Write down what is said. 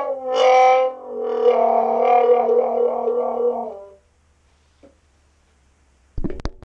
Bye.